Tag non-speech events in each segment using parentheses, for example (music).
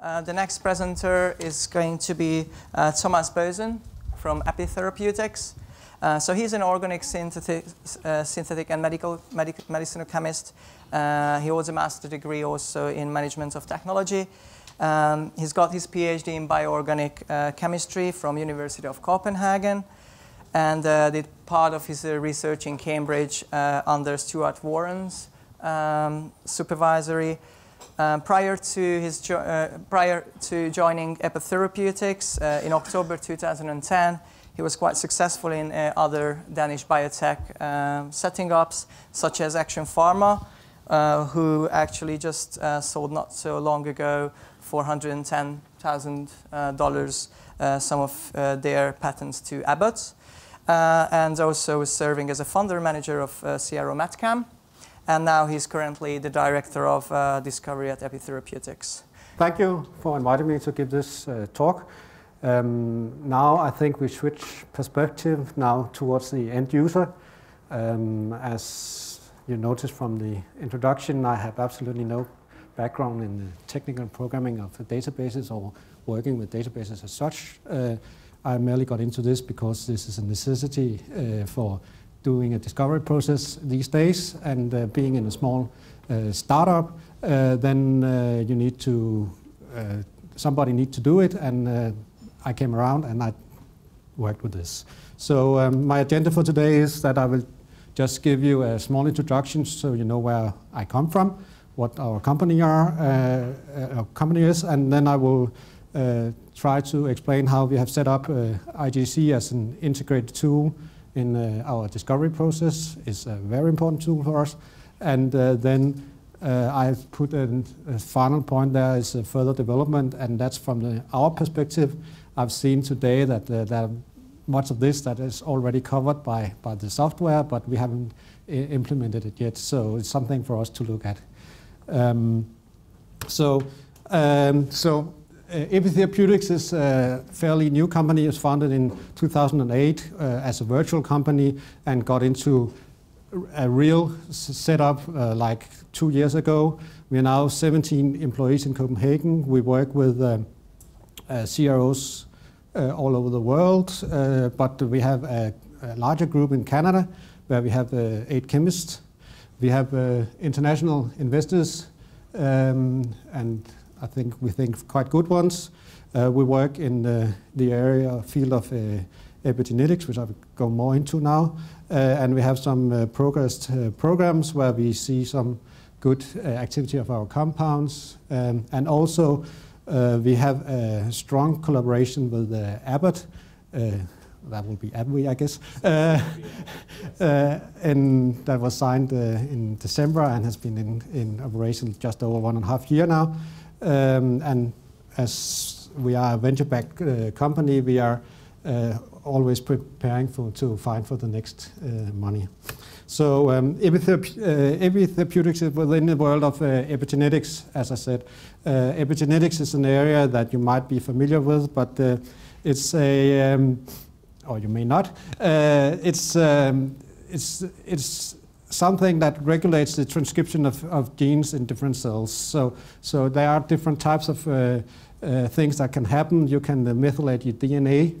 Uh, the next presenter is going to be uh, Thomas Boesen from Epitherapeutics. Uh, so he's an organic synthetic, uh, synthetic and medical, medic, medicinal chemist. Uh, he holds a master degree also in management of technology. Um, he's got his PhD in bioorganic chemistry from University of Copenhagen and did part of his research in Cambridge under Stuart Warren's um, supervisory. Um, prior to his uh, prior to joining Epitherapeutics uh, in October 2010, he was quite successful in uh, other Danish biotech um, setting ups, such as Action Pharma, uh, who actually just uh, sold not so long ago for $110,000 uh, some of their patents to Abbott, and also was serving as a founder manager of Sierra Medcam and now he's currently the director of uh, discovery at Epitherapeutics. Thank you for inviting me to give this uh, talk. Um, now I think we switch perspective now towards the end user. Um, as you noticed from the introduction, I have absolutely no background in the technical programming of the databases or working with databases as such. Uh, I merely got into this because this is a necessity uh, for doing a discovery process these days and uh, being in a small uh, startup, uh, then uh, you need to, uh, somebody need to do it and uh, I came around and I worked with this. So um, my agenda for today is that I will just give you a small introduction so you know where I come from, what our company are, our company is, and then I will try to explain how we have set up IJC as an integrated tool in uh, our discovery process is a very important tool for us. And uh, then uh, I've put a, a, final point there is further development, and that's from the, our perspective. I've seen today that there much of this that is already covered by, by the software, but we haven't implemented it yet. So it's something for us to look at. Um, so, um, so Epitherapeutics is a fairly new company. It was founded in 2008 uh, as a virtual company and got into a real setup uh, like two years ago. We are now 17 employees in Copenhagen. We work with uh, uh, CROs uh, all over the world, but we have a, a, larger group in Canada where we have eight chemists. We have international investors um, and I think we think quite good ones. Uh, we work in the, the area field of uh, epigenetics, which I will go more into now, uh, and we have some uh, progressed uh, programs where we see some good uh, activity of our compounds, um, and also we have a strong collaboration with Abbott that will be AbbVie, I guess. Uh, (laughs) uh, and that was signed uh, in December and has been in, in operation just over one and a half year now. Um, and as we are a venture-backed uh, company, we are uh, always preparing for, to find for the next uh, money. So um, epitherapeutics is within the world of epigenetics, as I said. epigenetics is an area that you might be familiar with, but it's a, um, or you may not, it's, um, it's, it's something that regulates the transcription of, of genes in different cells. So, so there are different types of uh, uh, things that can happen. You can uh, methylate your DNA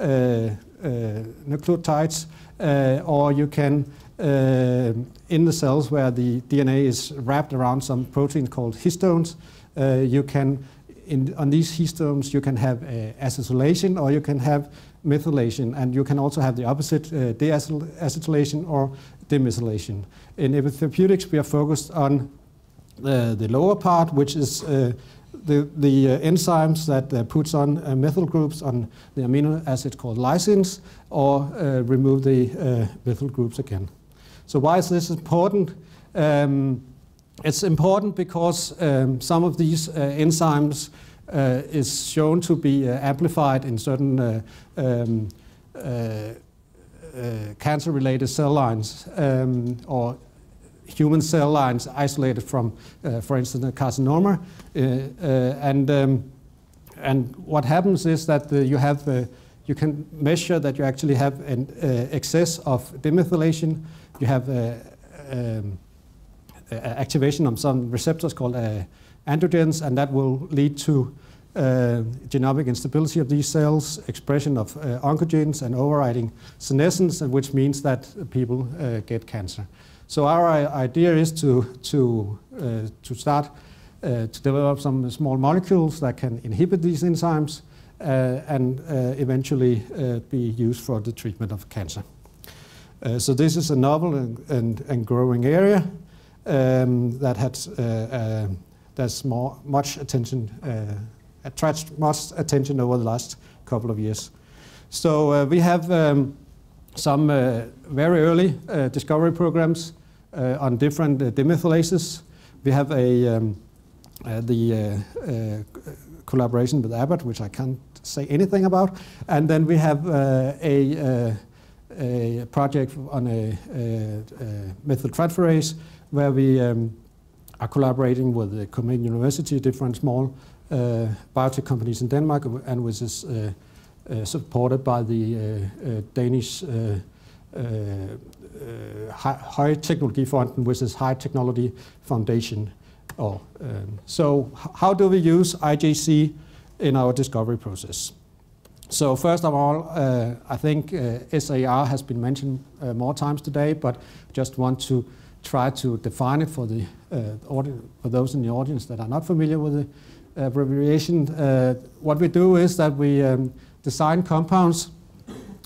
uh, uh, nucleotides, uh, or you can, in the cells where the DNA is wrapped around some protein called histones, you can, in, on these histones, you can have acetylation or you can have methylation, and you can also have the opposite, deacetylation or demethylation. In epitherapeutics, we are focused on uh, the lower part, which is uh, the, the uh, enzymes that uh, puts on uh, methyl groups on the amino acid called lysines, or uh, remove the methyl groups again. So why is this important? Um, it's important because um, some of these enzymes is shown to be amplified in certain um, cancer-related cell lines um, or human cell lines isolated from, uh, for instance, a carcinoma. Uh, and, um, and what happens is that you have you can measure that you actually have an excess of demethylation. You have um, activation of some receptors called androgens, and that will lead to uh, genomic instability of these cells, expression of uh, oncogenes, and overriding senescence, which means that people uh, get cancer. So our idea is to, to, uh, to start uh, to develop some small molecules that can inhibit these enzymes uh, and eventually be used for the treatment of cancer. so this is a novel and, and, and growing area um, that has that's more, much attention attracts much attention over the last couple of years. So uh, we have um, some uh, very early uh, discovery programs on different demethylases. We have a um, the collaboration with Abbott, which I can't say anything about, and then we have a a project on a, a, methyltransferase where we um, are collaborating with the Copenhagen University, different small uh, biotech companies in Denmark, and which is uh, uh, supported by the Danish High Technology Fund, which is High Technology Foundation. Or, um, so how do we use IJC in our discovery process? So first of all, uh, I think uh, SAR has been mentioned uh, more times today, but just want to try to define it for the for those in the audience that are not familiar with it abbreviation, uh, what we do is that we um, design compounds.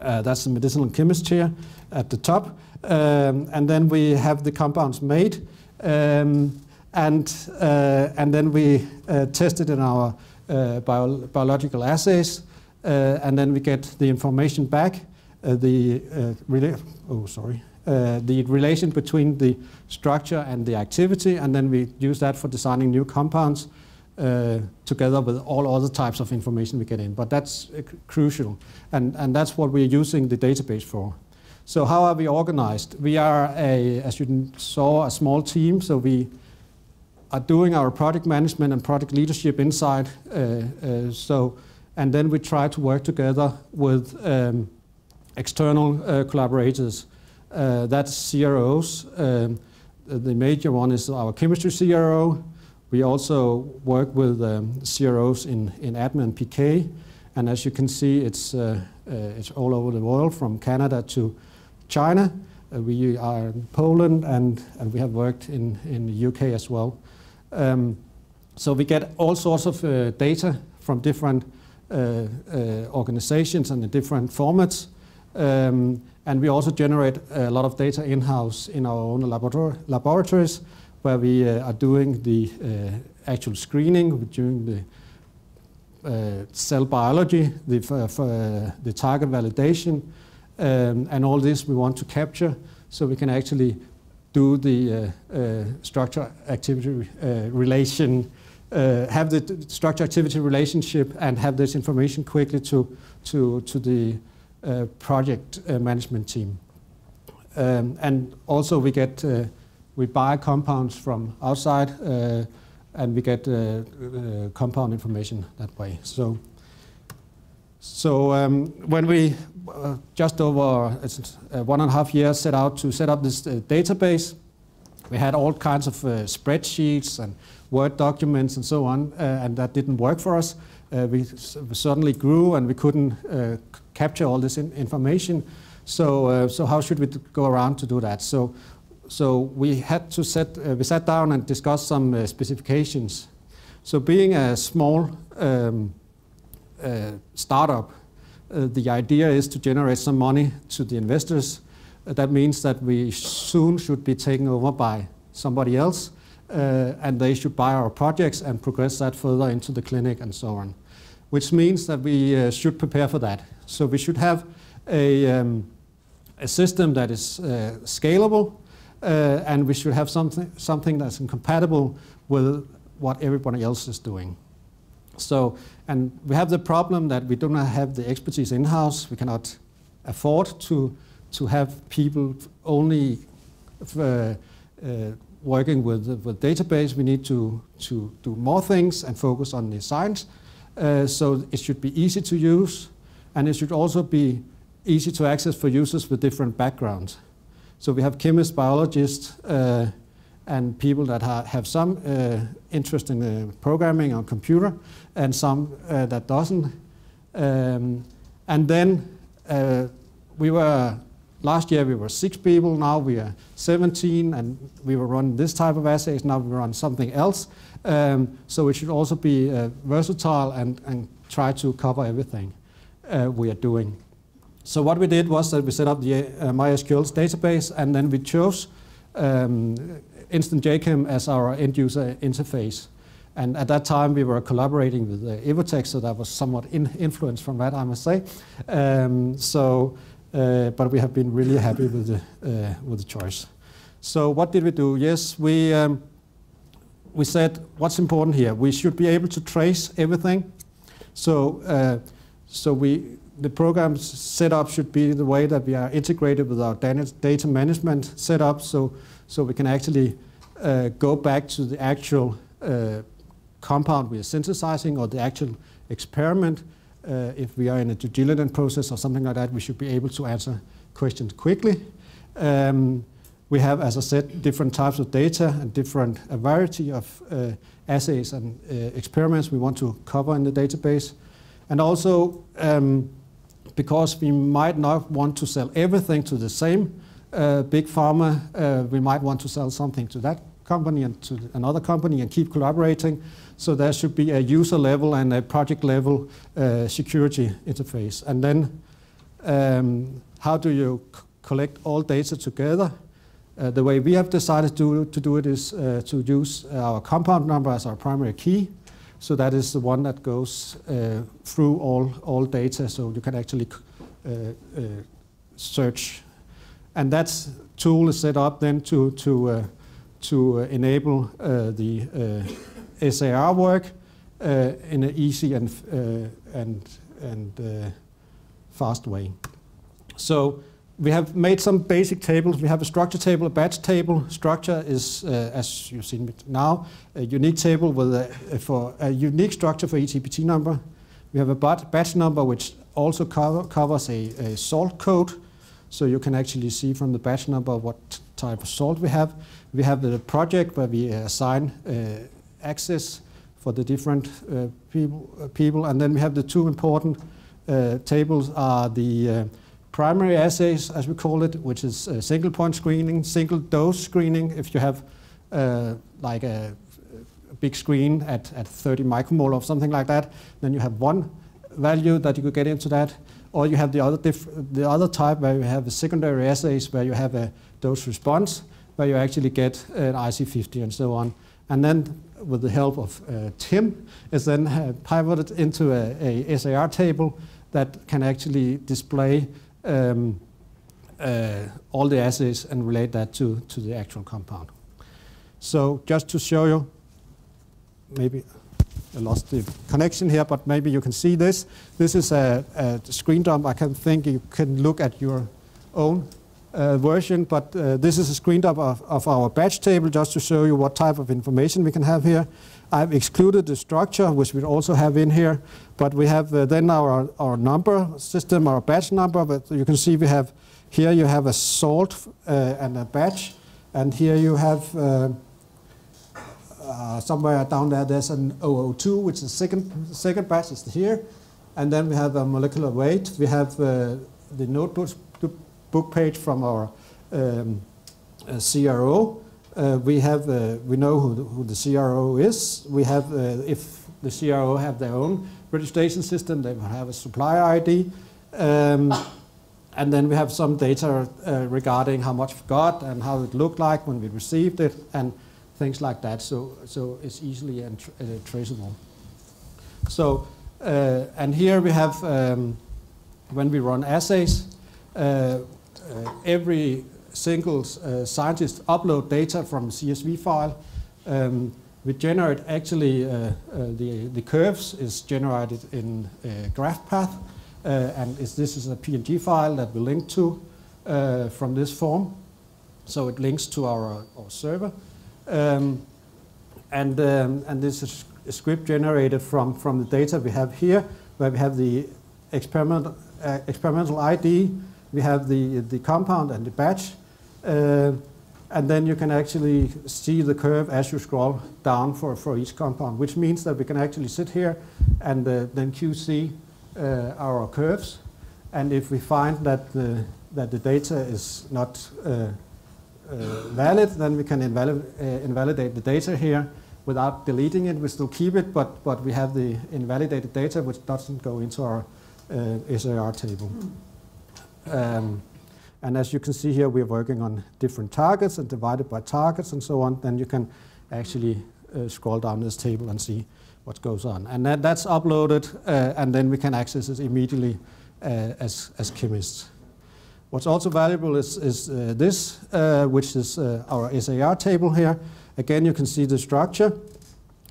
Uh, that's the medicinal chemist here at the top. Um, and then we have the compounds made. Um, and, uh, and then we test it in our bio biological assays. and then we get the information back. the oh, sorry. Uh, the relation between the structure and the activity, and then we use that for designing new compounds uh, together with all other types of information we get in. But that's uh, crucial, and, and that's what we're using the database for. So how are we organized? We are, a, as you saw, a small team, so we are doing our project management and project leadership inside. Uh, uh so, and then we try to work together with um, external uh, collaborators. Uh, that's CROs. Um, the major one is our chemistry CRO, we also work with um, CROs in, in ADME and PK, and as you can see, it's, uh, uh, it's all over the world, from Canada to China. Uh, we are in Poland, and, and we have worked in, in the UK as well. Um, so we get all sorts of uh, data from different uh, uh, organizations and in different formats. Um, and we also generate a lot of data in-house in our own laborator laboratories where we uh, are doing the uh, actual screening, doing the uh, cell biology, the, the target validation, um, and all this we want to capture so we can actually do the structure activity relation uh, have the structure activity relationship and have this information quickly to, to, to the uh, project uh, management team. Um, and also we get we buy compounds from outside uh, and we get uh, uh, compound information that way. So, so um, when we uh, just over uh, one and a half years set out to set up this uh, database, we had all kinds of spreadsheets and Word documents and so on, and that didn't work for us. we suddenly grew and we couldn't capture all this in information. So, so how should we go around to do that? So so we had to set, uh, we sat down and discussed some uh, specifications. So being a small um, uh, startup, uh, the idea is to generate some money to the investors. Uh, that means that we soon should be taken over by somebody else, uh, and they should buy our projects and progress that further into the clinic and so on. Which means that we should prepare for that. So we should have a, um, a system that is scalable, uh, and we should have something, something that's compatible with what everybody else is doing. So, and we have the problem that we do not have the expertise in-house. We cannot afford to, to have people only uh, uh, working with, with database. We need to, to do more things and focus on the science. Uh, so it should be easy to use, and it should also be easy to access for users with different backgrounds. So we have chemists, biologists, uh, and people that ha have some uh, interest in uh, programming on computer and some uh, that doesn't. Um, and then uh, we were, last year we were six people, now we are 17 and we were running this type of assays, now we run something else. Um, so it should also be uh, versatile and, and try to cover everything we are doing. So what we did was that we set up the uh, MySQL database and then we chose um, Instant JChem as our end user interface. And at that time, we were collaborating with uh, Evotec, so that was somewhat in influenced from that, I must say. Um, so, uh, but we have been really happy with the, uh, with the choice. So what did we do? Yes, we, um, we said, what's important here? We should be able to trace everything. So, uh, so we, the program setup should be the way that we are integrated with our data management setup, so, so we can actually uh, go back to the actual uh, compound we are synthesizing or the actual experiment. Uh, if we are in a due diligence process or something like that, we should be able to answer questions quickly. Um, we have, as I said, different types of data and different a variety of uh, assays and uh, experiments we want to cover in the database. And also, um, because we might not want to sell everything to the same uh, big pharma, uh, we might want to sell something to that company and to another company and keep collaborating. So there should be a user level and a project level uh, security interface. And then um, how do you collect all data together? Uh, the way we have decided to, to do it is uh, to use our compound number as our primary key. So that is the one that goes uh, through all, all data so you can actually uh, uh, search. And that tool is set up then to, to, to enable the SAR work uh, in an easy and, uh, and, and uh, fast way. So we have made some basic tables. We have a structure table, a batch table. Structure is, uh, as you've seen now, a unique table with a, for a unique structure for each EPT number. We have a batch number which also cover, covers a, a, salt code. So you can actually see from the batch number what type of salt we have. We have the project where we assign uh, access for the different uh, people, uh, people. And then we have the two important uh, tables are the primary assays, as we call it, which is single point screening, single dose screening. If you have like a, a, big screen at, at 30 micromole or something like that, then you have one value that you could get into that. Or you have the other, the other type where you have a secondary assays where you have a dose response, where you actually get an IC50 and so on. And then with the help of uh, Tim, is then uh, pivoted into a, a, SAR table that can actually display um, uh, all the assays and relate that to, to the actual compound. So just to show you, maybe I lost the connection here, but maybe you can see this. This is a, a screen dump. I can think you can look at your own uh, version, but uh, this is a screen dump of, of, our batch table just to show you what type of information we can have here. I've excluded the structure, which we also have in here, but we have uh, then our, our number system, our batch number, but you can see we have, here you have a salt uh, and a batch, and here you have uh, uh, somewhere down there, there's an 002, which is the second, second batch is here, and then we have a molecular weight, we have the notebooks book page from our um, uh, CRO. Uh, we have uh, we know who the, who the, CRO is. We have if the CRO have their own registration system, they will have a supplier ID. Um, and then we have some data uh, regarding how much we got and how it looked like when we received it and things like that. So, so it's easily and tra uh, traceable. So, uh, and here we have, um, when we run assays, uh, every single uh, scientist upload data from a CSV file. Um, we generate actually uh, the, the curves is generated in GraphPad, and is, this is a PNG file that we link to from this form. So it links to our, our server. Um, and, um, and this is a script generated from, from the data we have here, where we have the experiment, uh, experimental ID, we have the, the compound and the batch. Uh, and then you can actually see the curve as you scroll down for, for each compound, which means that we can actually sit here and uh, then QC uh, our curves. And if we find that the, that the data is not uh, uh valid, then we can uh, invalidate the data here without deleting it. We still keep it, but, but we have the invalidated data which doesn't go into our uh, SAR table. Um, and as you can see here, we're working on different targets and divided by targets and so on. Then you can actually uh, scroll down this table and see what goes on. And that, that's uploaded, uh, and then we can access it immediately uh, as, as chemists. What's also valuable is, is uh, this, uh, which is uh, our SAR table here. Again, you can see the structure.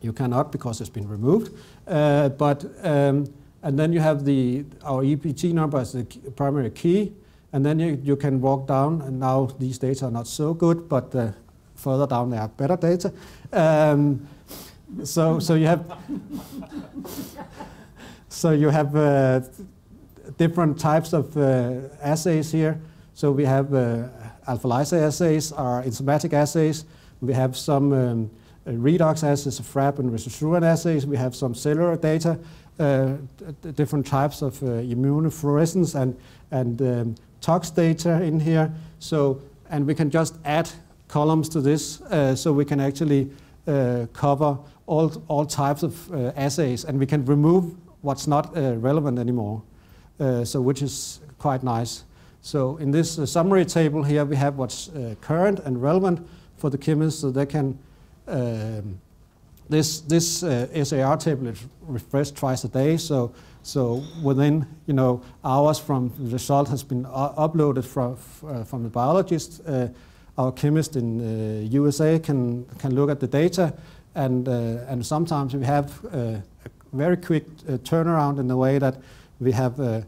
You cannot because it's been removed. but um, and then you have the our EPT number as the primary key, and then you, you can walk down, and now these data are not so good, but uh, further down there are better data. Um, so, so you have, (laughs) so you have uh, different types of uh, assays here. So we have uh, AlphaLISA assays, are enzymatic assays. We have some um, redox assays, FRAP and resazurin assays. We have some cellular data, different types of uh, immunofluorescence and, and um, tox data in here. So, and we can just add columns to this, uh, so we can actually uh, cover all, all types of uh, assays, and we can remove what's not uh, relevant anymore, uh, so which is quite nice. So in this uh, summary table here, we have what's current and relevant for the chemists, so they can um, this this SAR table is refreshed twice a day, so so within you know hours from the result has been uploaded from uh, from the biologist, uh, our chemist in uh, USA can can look at the data, and uh, and sometimes we have uh, a very quick uh, turnaround in the way that we have.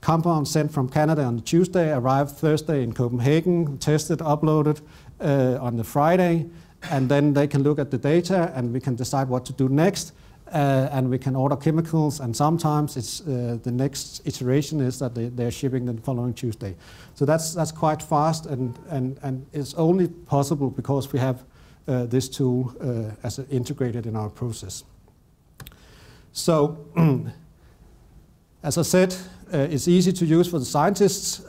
Compounds sent from Canada on Tuesday, arrived Thursday in Copenhagen, tested, uploaded on the Friday, and then they can look at the data and we can decide what to do next uh, and we can order chemicals, and sometimes it's uh, the next iteration is that they, they're shipping the following Tuesday. So that's that's quite fast, and and and it's only possible because we have uh, this tool uh, as integrated in our process. So, (clears throat) as I said, uh, it's easy to use for the scientists.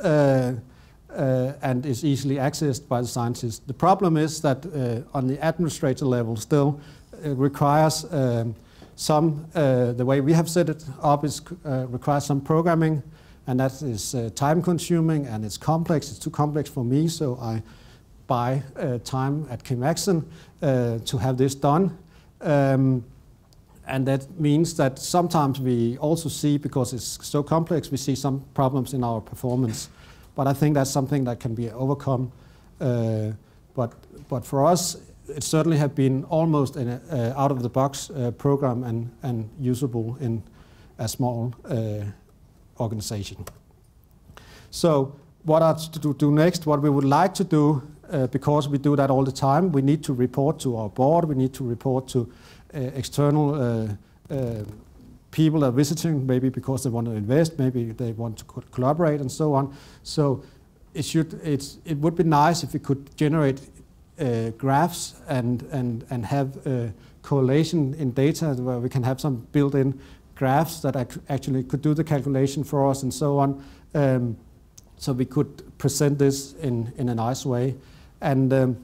Uh, and is easily accessed by the scientists. The problem is that on the administrator level, still, it requires um, some, uh, the way we have set it up is uh, requires some programming, and that is uh, time consuming and it's complex. It's too complex for me, so I buy uh, time at Chemaxon uh, to have this done. Um, and that means that sometimes we also see, because it's so complex, we see some problems in our performance. But I think that's something that can be overcome. Uh, but, but for us, it certainly have been almost an uh, out-of-the-box uh, program and, and usable in a small uh, organization. So what are to do next? What we would like to do, uh, because we do that all the time, we need to report to our board, we need to report to uh, external people are visiting, maybe because they want to invest, maybe they want to co collaborate and so on. So it, should, it's it would be nice if we could generate uh, graphs and, and, and have correlation in data where we can have some built-in graphs that ac actually could do the calculation for us and so on. Um, so we could present this in, in a nice way. And, um,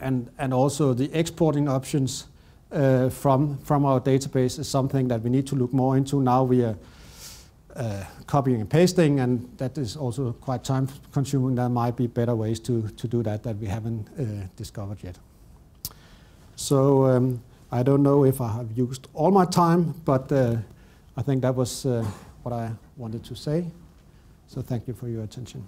and, and also the exporting options uh, from, from our database is something that we need to look more into. Now we are uh, copying and pasting, and that is also quite time consuming. There might be better ways to, to do that that we haven't uh, discovered yet. So um, I don't know if I have used all my time, but uh, I think that was uh, what I wanted to say. So thank you for your attention.